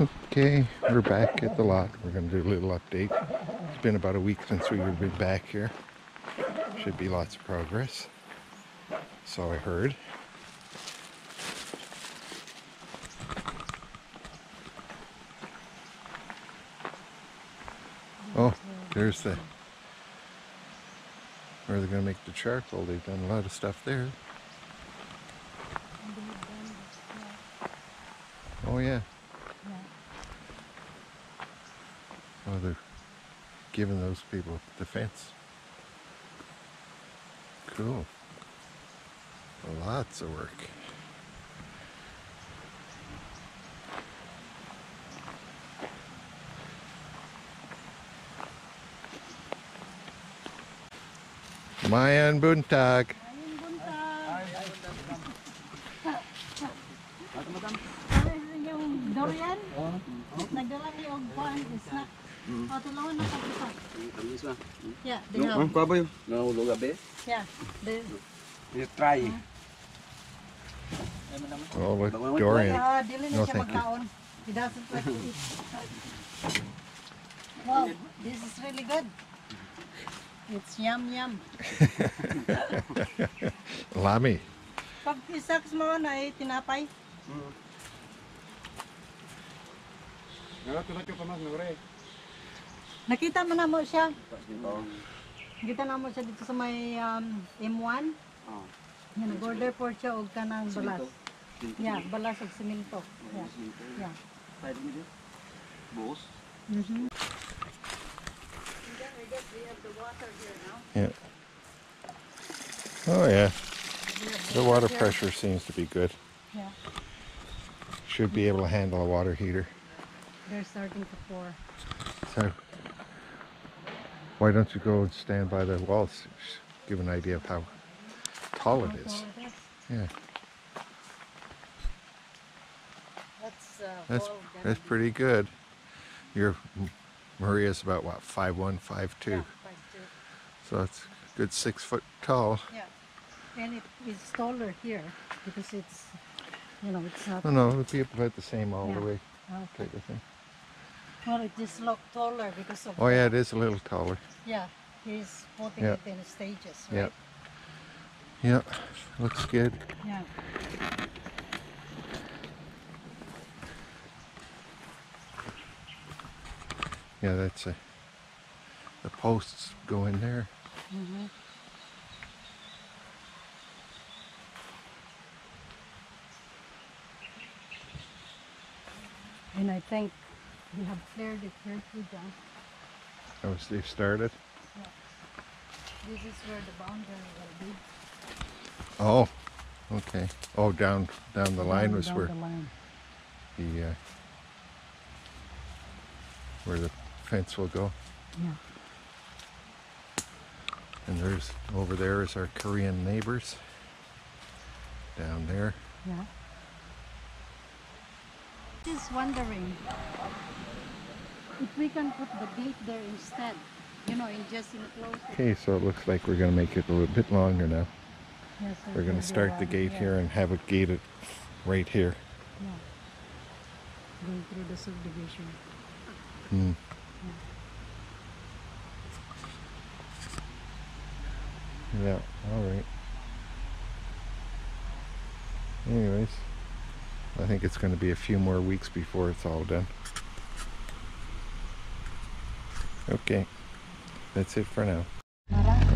Okay, we're back at the lot. We're going to do a little update. It's been about a week since we've been back here. Should be lots of progress. So I heard. Oh, there's the where they're going to make the charcoal. They've done a lot of stuff there. Oh yeah. Oh, they're giving those people defense. Cool. Lots of work. Mayan Buntag. Yung durian, nagdala ni og kuan snack. O tulungan na pag-isa. Tamis ba? Yeah, they No, have. ang kwa ba yun? Nahulog gabi? Yeah, they, You try. Oh, look, Dorian. ah, No, thank you. magkaon. He doesn't like to eat. Wow, this is really good. It's yum yum. Lami. Pag isaks mo na ay tinapay. Yung pamas, nore. Nakita mo na mo siya. Nakita na mo siya dito sa may um, M1. Oh. Yan, nag-order po siya og kanang balas. Yeah, balas og simento. Yeah. Yeah. Pwede mo din? Buhos? Mhm. Yeah. Oh yeah. The water pressure seems to be good. Yeah, Should be able to handle a water heater. they're starting to pour. So why don't you go and stand by the walls? Just Give an idea of how tall it is. How tall it is? Yeah, That's uh, that's that's pretty good. Your Maria's about what five one, five two, Yeah, five two. so it's a good six foot tall. Yeah, and it is taller here because it's, you know, it's not. No, no, the people had the same all the way Okay. type of thing. Well, it just look taller because of. Oh yeah, it is a little taller. Yeah, he's putting Yeah. it in stages, Yeah. right? Yeah, looks good. Yeah. Yeah, that's a. The posts go in there. Mm-hmm. And I think we have cleared it here too, John. That was they started. This is where the boundary will be. Oh, okay. Oh, down down the line Down- was where the line. the uh, where the fence will go. Yeah. And there's over there is our Korean neighbors. Down there. Yeah. Just wondering if we can put the gate there instead. You know, in just enclose it. Okay, so it looks like we're gonna make it a little bit longer now. Yes, We're gonna start the around gate here and have it gated right here. Yeah. Going through the subdivision. Hmm. Yeah, all right. Anyways, I think it's going to be a few more weeks before it's all done. Okay, that's it for now.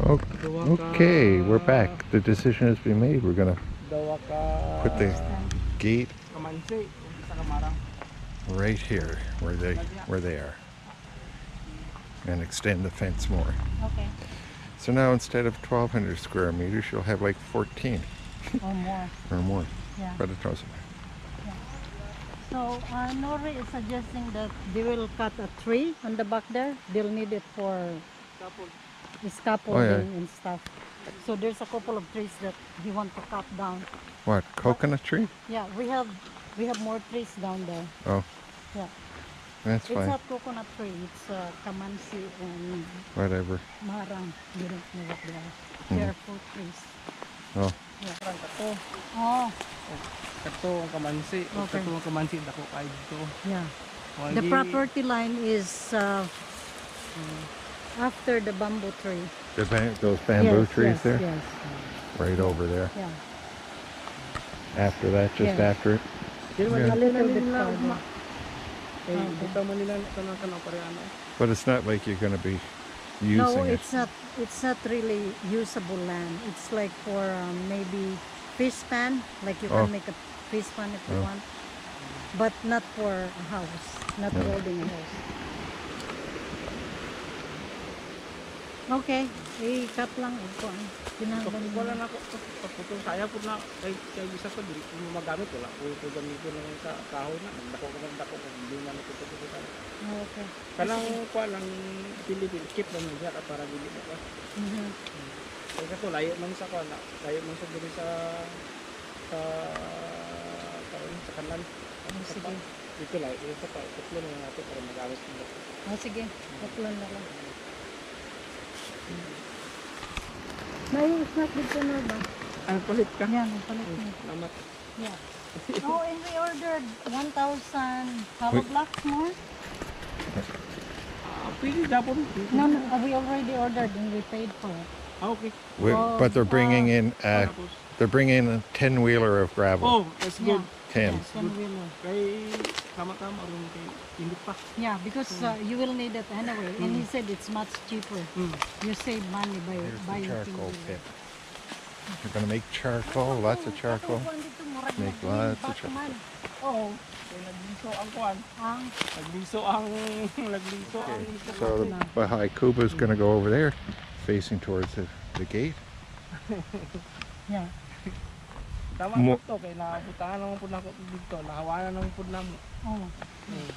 Okay, we're back. The decision has been made. We're going to put the gate kamansi. Sa kamarang. right here where they where they are and extend the fence more. Okay. So now instead of 1200 square meters, you'll have like 14 Or more. or more. Yeah. But it doesn't matter. So, uh, Nori is suggesting that they will cut a tree on the back there. They'll need it for scaffolding Oh, yeah. and stuff. So there's a couple of trees that he want to cut down. What, coconut tree? Yeah, we have we have more trees down there. Oh, Yeah, that's it's fine. not coconut tree. It's uh, kamansi and Whatever. marang. You don't know what they are. They're fruit trees. Oh. Parang kato. Oh, Kato ang kamansi. Okay. Kato ang kamansi. Dako kayo dito. yeah. Wagi- The property line is uh, after the bamboo tree. The ba- those bamboo Yes, trees yes, there? Yes, Right over there. yeah. After that, just Yeah. after it? Yeah. A little bit nila further. ugma. Okay. dito man nila kanang kanang pareano. But it's not like you're going to be using No, it. it's not. It's not really usable land. It's like for um, maybe fish pan. Like you Oh. can make a fish pan if you Oh. want, but not for a house. Not No. building a house. Okay, i-cut lang ito. Na ako pagputol saya po na kay kay bisa ko dili ko magamit wala ko ko gamiton ng ka kahoy na nagdako ko nagdako ko hindi na ko ko Okay. kanang kwa lang Pilipin keep lang niya ka para dili ba Mhm. kay kato layo man sa na layo man sa diri sa sa karon sa kanan Oh, sige. dito layo dito pa tatlo na natin para magamit Oh, sige. Tatlan na lang. May snack dito na ba? ang palit ka Yan, palit mo. salamat Yeah. Oh, and we ordered 1,000 hollow blocks more. ah pili dapon No, no, uh, we already ordered and we paid for it. ah okay We- Oh, but they're bringing in uh, they're bringing in a ten wheeler of gravel. oh that's good Yeah, ten wheeler. kay tama-tama ron kay hindi pa Yeah, because uh, you will need it anyway. And he said it's much cheaper. mm. You save money by Here's the buying ten charcoal wheeler. pit. We're gonna make charcoal, lots of charcoal. Make lots of charcoal. Oh, kay nagbiso ang kuan ang ang nagbiso ang So the Bahay Kubo's gonna go over there, facing towards the, the gate. yeah. Tama Mo- po to kay nabutangan naman po nako dito nahawanan naman po namo Oh, mm.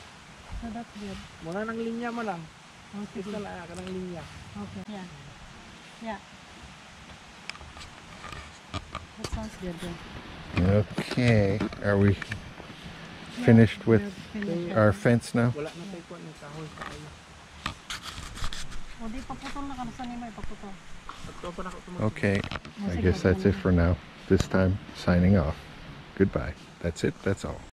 so that's good. muna ng linya man lang Okay. isa na ka ng linya Okay. Yeah. Yeah. That sounds good. Yeah. Okay, are we finished with finished. our fence now? wala na tayo ng kahoy sa kayo O, di paputol na ka. Saan niyo may paputol? At to pa nako tumo Okay, I guess that's it for now. This time, signing off. Goodbye. That's it, that's all.